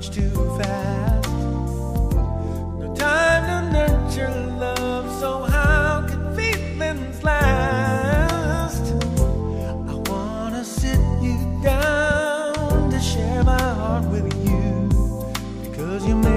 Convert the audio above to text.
much too fast. No time to nurture love, so how can feelings last? I wanna sit you down to share my heart with you because you.